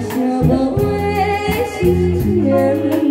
笑容温馨甜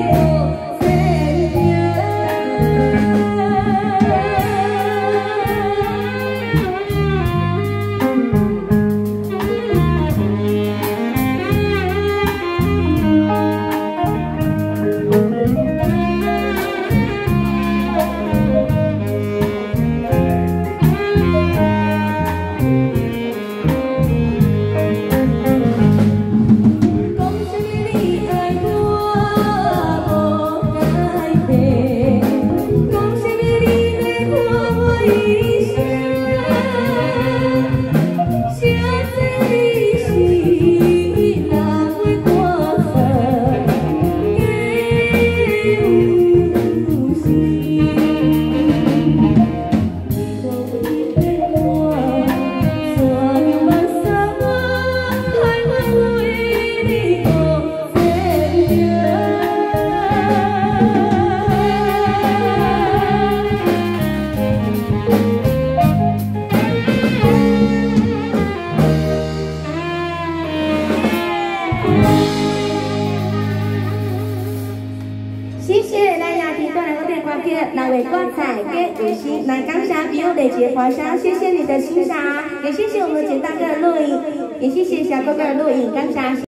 you. 那位光彩给雨欣来感谢比友的结花香，谢谢你的欣赏，也谢谢我们简大哥的录影，也谢谢小哥哥的录影，感谢。